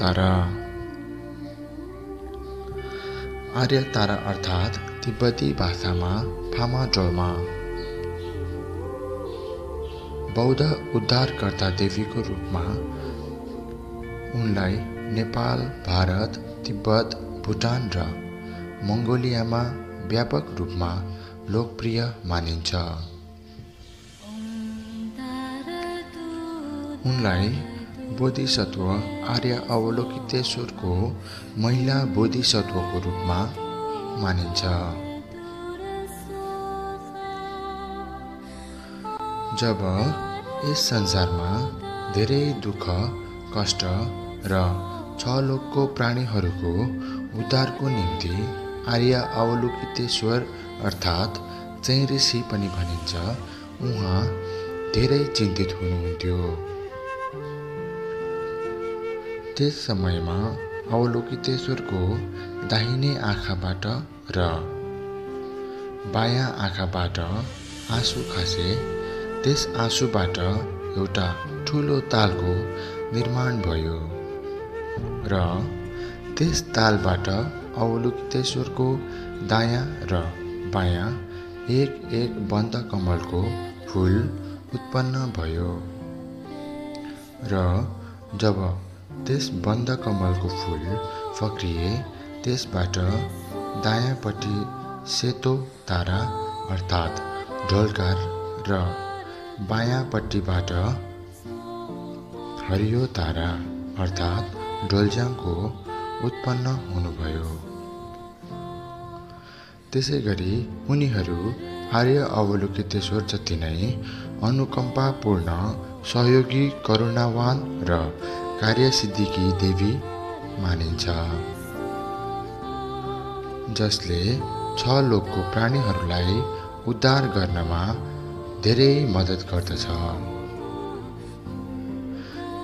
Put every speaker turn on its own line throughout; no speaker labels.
तारा आर्य तारा अर्थात् तिब्बती भाषामा फामा डोल्मा बौद्ध उद्धारकर्ता देवीको रूपमा उनलाई नेपाल भारत तिब्बत भुटान र मङ्गोलियामा व्यापक रूपमा लोकप्रिय मानिन्छ। उनलाई बोधिसत्व आर्य अवलोकितेश्वरको महिला बोधिसत्वको रूपमा मानिन्छ। जब यस संसारमा धेरै दुःख कष्ट र छ लोकको प्राणीहरूको उद्धारको निम्ति आर्य अवलोकितेश्वर अर्थात् चैरिसी पनि भनिन्छ उहाँ धेरै चिन्तित हुनुहुन्थ्यो। त्यस समयमा अवलोकितेश्वरको दाहिने आँखाबाट र बायाँ आँखाबाट आँसु खसे त्यस आँसुबाट एउटा ठुलो तालको निर्माण भयो र त्यस तालबाट अवलोकितेश्वरको दायाँ र बायाँ एक एक बन्द कमलको फुल उत्पन्न भयो र जब त्यस बन्द कमलको फुल फक्रिए त्यसबाट दायाँपट्टि सेतो तारा अर्थात् ढोलकार र बायाँपट्टिबाट हरियो तारा अर्थात् ढोल्ज्याङको उत्पन्न हुनुभयो। त्यसै गरी उनीहरू आर्य अवलोकितेश्वर जति नै अनुकम्पापूर्ण सहयोगी करुणावान र कार्यसिद्धिकी देवी मानिन्छ। जसले छ लोकको प्राणीहरूलाई उद्धार गर्नमा धेरै मद्दत गर्दछ।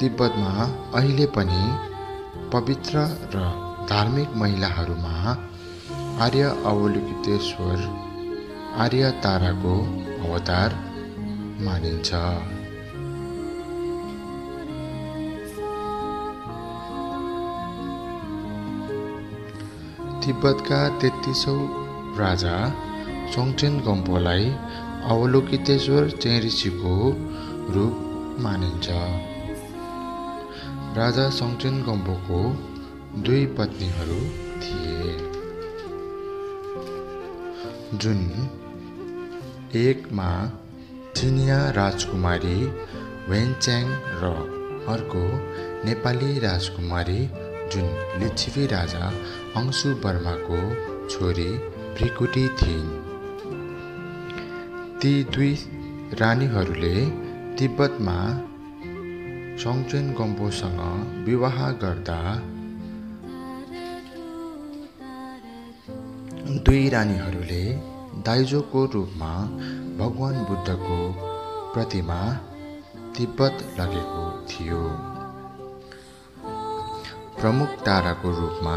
तिब्बतमा अहिले पनि पवित्र र धार्मिक महिलाहरूमा आर्य अवलोकितेश्वर आर्य ताराको अवतार मानिन्छ। तिब्बतका तेत्तिसौँ राजा सोङचेन गम्पोलाई अवलोकितेश्वर चेरिसीको रूप मानिन्छ। राजा सङ्चेन गम्पोको दुई पत्नीहरू थिए। जुन एकमा चिनिया राजकुमारी वेनच्याङ र अर्को नेपाली राजकुमारी जुन लिच्छिवी राजा अंशु वर्माको छोरी भ्रिकुटी थिइन्। ती दुई रानीहरूले तिब्बतमा सङ्चेन गम्पोसँग विवाह गर्दा दुई रानीहरूले दाइजोको रूपमा भगवान बुद्धको प्रतिमा तिब्बत लगेको थियो। प्रमुख ताराको रूपमा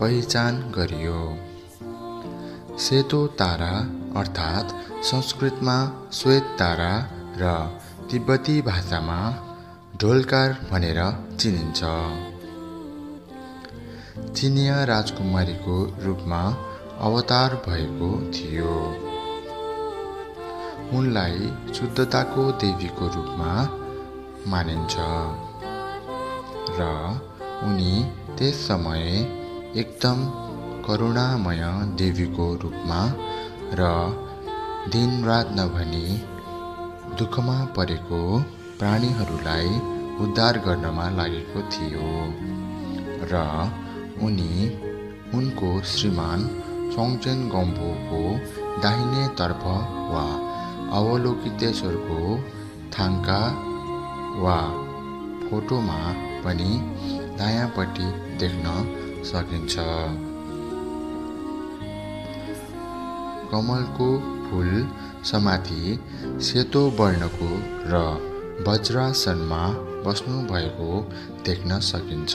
पहिचान गरियो। सेतो तारा अर्थात् संस्कृतमा श्वेत तारा र तिब्बती भाषामा ढोलकार भनेर चिनिन्छ। चिनिया राजकुमारीको रूपमा अवतार भएको थियो। उनलाई शुद्धताको देवीको रूपमा मानिन्छ। र उनी त्यस समय एकदम करुणामय देवीको रूपमा र दिनरात नभनी दुःखमा परेको प्राणीहरूलाई उद्धार गर्नमा लागेको थियो। र उनी उनको श्रीमान सङ्चेन गम्बोको दाहिनेतर्फ वा अवलोकितेश्वरको थाङ्का वा फोटोमा पनि दायाँपट्टि देख्न सकिन्छ। कमलको फुल समाधि सेतो वर्णको र वज्रासनमा बस्नुभएको देख्न सकिन्छ।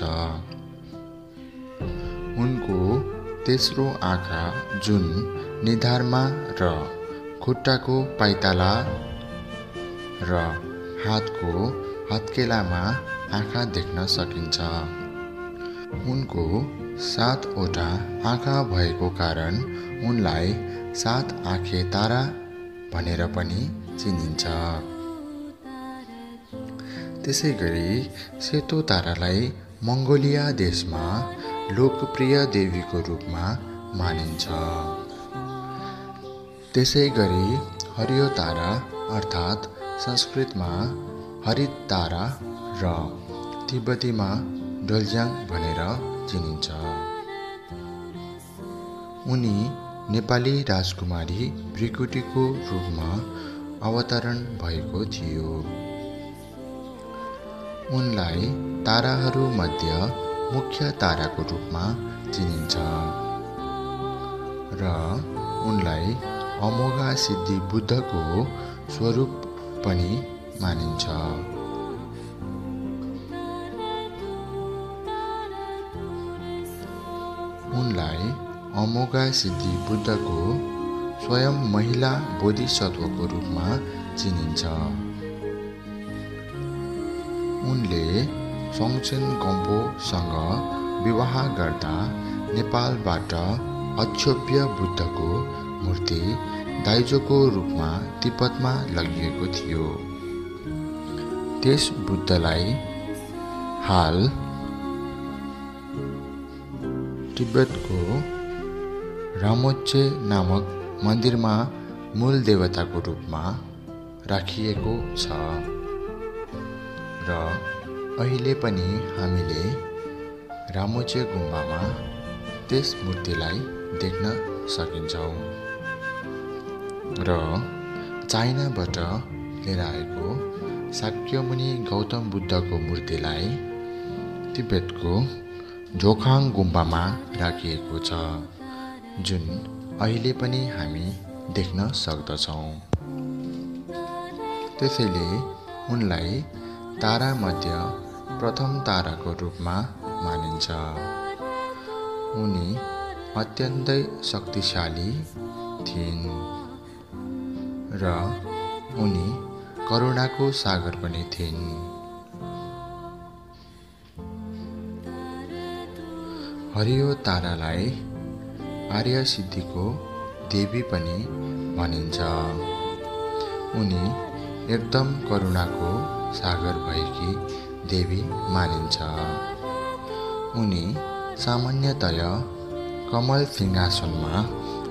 उनको तेस्रो आँखा जुन निधारमा र खुट्टाको पाइताला र हातको हत्केलामा आँखा देख्न सकिन्छ। उनको सातवटा आँखा भएको कारण उनलाई सात आँखे तारा भनेर पनि चिनिन्छ। त्यसै गरी सेतो तारालाई मङ्गोलिया देशमा लोकप्रिय देवीको रूपमा मानिन्छ। त्यसै गरी हरियो तारा अर्थात् संस्कृतमा हरित तारा र तिब्बतीमा डोल्ज्याङ भनेर चिनिन्छ। उनी नेपाली राजकुमारी भ्रिकुटीको रूपमा अवतरण भएको थियो। उनलाई ताराहरूमध्ये मुख्य ताराको रूपमा चिनिन्छ र उनलाई अमोघा सिद्धि बुद्धको स्वरूप पनि मानिन्छ। उनलाई अमोघा सिद्धि बुद्धको स्वयं महिला बोधिसत्वको रूपमा चिनिन्छ। उनले सङ्चेन गम्पोसँग विवाह गर्दा नेपालबाट अक्षोभ्य बुद्धको मूर्ति दाइजोको रूपमा तिब्बतमा लगिएको थियो। त्यस बुद्धलाई हाल तिब्बतको रामोचे नामक मन्दिरमा मूल देवताको रूपमा राखिएको छ। र अहिले पनि हामीले रामोचे गुम्बामा त्यस मूर्तिलाई देख्न सकिन्छौँ। र चाइनाबाट लिएर आएको शाक्यमुनि गौतम बुद्धको मूर्तिलाई तिब्बतको जोखाङ गुम्बामा राखिएको छ जुन अहिले पनि हामी देख्न सक्दछौँ। त्यसैले उनलाई तारामध्ये प्रथम ताराको रूपमा मानिन्छ। उनी अत्यन्तै शक्तिशाली थिइन् र उनी करुणाको सागर पनि थिइन्। हरियो तारालाई आर्य सिद्धिको देवी पनि भनिन्छ। उनी एकदम करुणाको सागर भएकी देवी मानिन्छ। उनी सामान्यतया कमल सिंहासनमा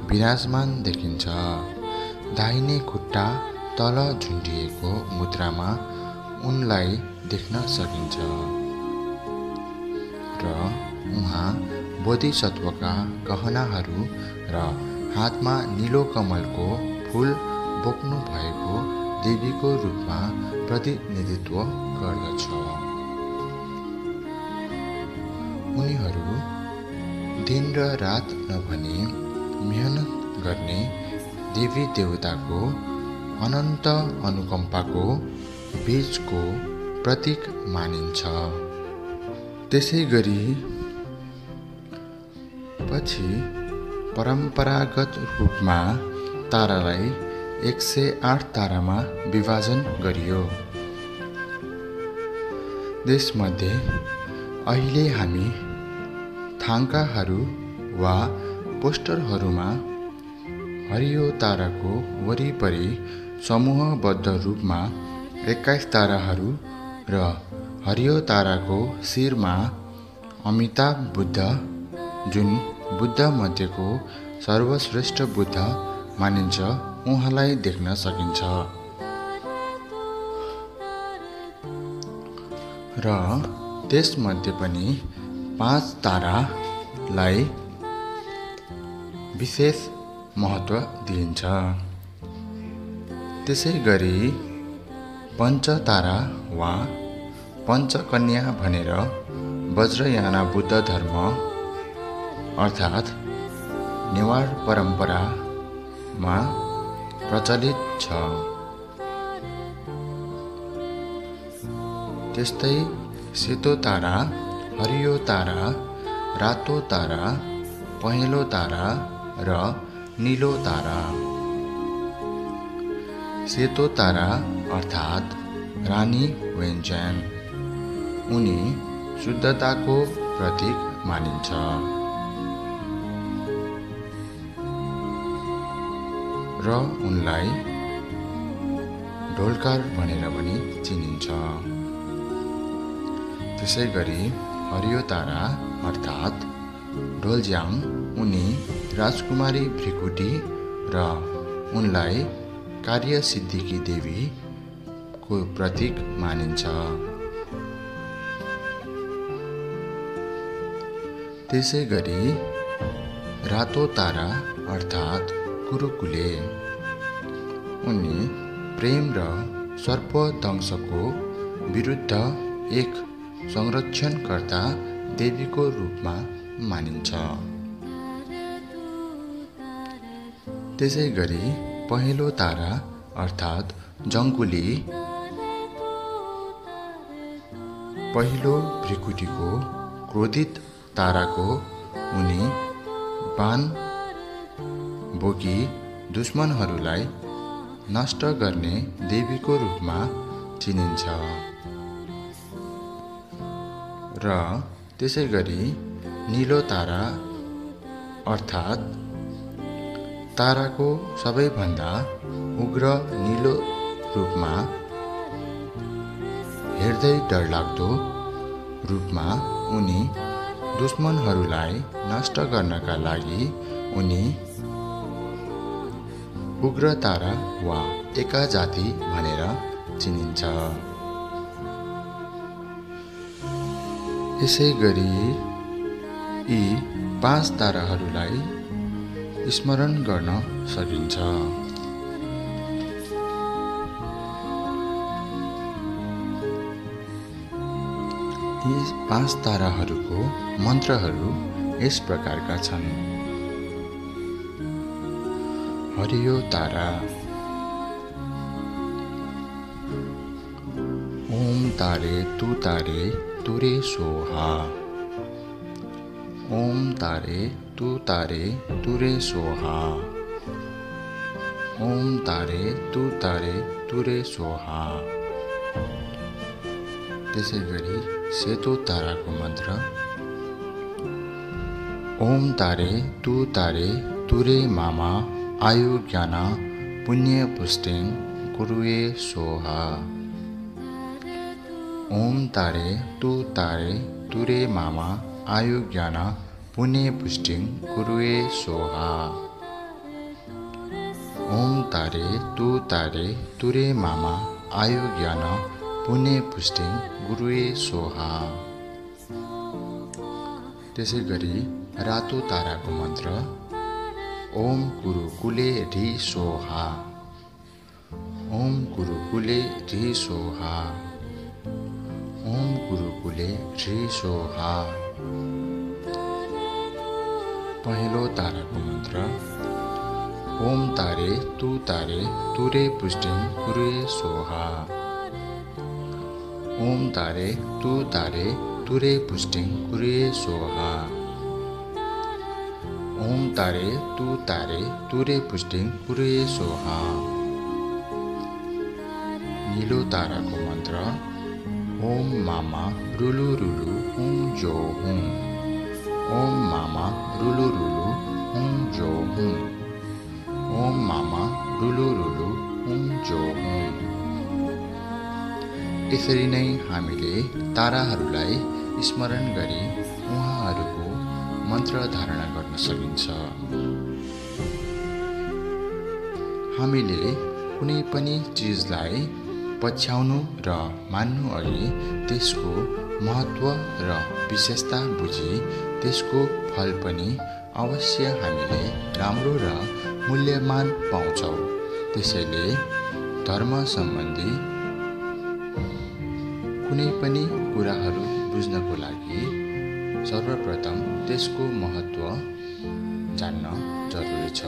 विराजमान देखिन्छ। दाहिने खुट्टा तल झुन्डिएको मुद्रामा उनलाई देख्न सकिन्छ। र उहाँ बोधिसत्वका गहनाहरू र हातमा निलो कमलको फुल बोक्नु भएको देवीको रूपमा प्रतिनिधित्व गर्दछ। उनीहरू दिन र रात नभनी मेहनत गर्ने देवी देवताको अनन्त अनुकम्पाको बीजको प्रतीक मानिन्छ। त्यसै गरी पछि परम्परागत रूपमा तारालाई एक सय आठ तारामा विभाजन गरियो। त्यसमध्ये अहिले हामी थाङ्काहरू वा पोस्टरहरूमा हरियो ताराको वरिपरि समूहबद्ध रूपमा एक्काइस ताराहरू र हरियो ताराको शिरमा अमिताभ बुद्ध जुन बुद्धमध्येको सर्वश्रेष्ठ बुद्ध मानिन्छ उहाँलाई देख्न सकिन्छ। र त्यसमध्ये पनि पाँच तारालाई विशेष महत्त्व दिइन्छ। त्यसै गरी पञ्चतारा वा पञ्चकन्या भनेर वज्रयाना बुद्ध धर्म अर्थात् नेवार परम्परामा प्रचलित छ। त्यस्तै सेतो तारा हरियो तारा रातो तारा पहेँलो तारा र निलो तारा सेतो तारा अर्थात् रानी वेन्ज्यान। उनी शुद्धताको प्रतीक मानिन्छ। र उनलाई ढोलकार भनेर पनि चिनिन्छ। त्यसै गरी हरियो तारा अर्थात् ढोलज्याङ उनी राजकुमारी भ्रिकुटी र उनलाई कार्यसिद्धिकी देवीको प्रतीक मानिन्छ। त्यसै गरी रातो तारा अर्थात् कुरुकुले उनी प्रेम र सर्पदंशको विरुद्ध एक संरक्षणकर्ता देवीको रूपमा मानिन्छ। त्यसै गरी पहेँलो तारा अर्थात् जङ्कुली पहिलो भ्रिकुटीको क्रोधित ताराको उनी बान बोकी दुश्मनहरूलाई नष्ट गर्ने देवीको रूपमा चिनिन्छ। र त्यसै गरी निलो तारा अर्थात् ताराको सबैभन्दा उग्र निलो रूपमा हेर्दै डरलाग्दो रूपमा उनी दुश्मनहरूलाई नष्ट गर्नका लागि उनी उग्र तारा वा एका जाति भनेर चिनिन्छ। यसै गरी यी पाँच ताराहरूलाई स्मरण गर्न सकिन्छ। यी पाँच ताराहरूको मन्त्रहरू यस प्रकारका छन्। हरियो तारा। ओम तारे तु तारे तुरे सोहा। ओम तारे तु तारे तुरे सोहा। ओम तारे, तु तारे तुरे सोहा। त्यसै गरी सेतो ताराको मन्त्र ओम तारे, तु तारे तुरे मामा, आयु ज्ञान, पुण्य पुष्टिङ गुरुए सोहा। ओम तारे, तु तारे तुरे मामा, आयु ज्ञान पुण्य पुष्टिङ गुरुए सोहा। ओम तारे तु तारे तुरे मामा, आयु ज्ञान पुण्य पुष्टिङ गुरुए सोहा। त्यसै गरी रातो ताराको मन्त्र ओम गुरुकुले ढि सोहा। ओम गुरुकुले ढि सोहा। ओम गुरुकुले ढि सोहा। पहिलो ताराको मन्त्र। ओम तारे तु तारे तुरे पुष्टिङ कुरे सोहा। ओम तारे तु तारे तुरे पुष्टिङ कुरे सोहा। ओम तारे तु तारे तुरे पुष्टिङ पुरे सोहा। निलो ताराको मन्त्र। ओम मामा रुलु रुलु हुँ जो हुँ ओम मामा रुलु रुलु हुँ जो हुँ ओम मामा रुलु रुलु हुँ जो यसरी नै हामीले ताराहरूलाई स्मरण गरी उहाँहरूको मन्त्र धारणा गर्न सकिन्छ। हामीले कुनै पनि चिजलाई पछ्याउनु र मान्नु अघि त्यसको महत्त्व र विशेषता बुझी त्यसको फल पनि अवश्य हामीले राम्रो र मूल्यमान पाउँछौँ। त्यसैले धर्म सम्बन्धी कुनै पनि कुराहरू बुझ्नको लागि सर्वप्रथम त्यसको महत्त्व जान्न जरुरी छ।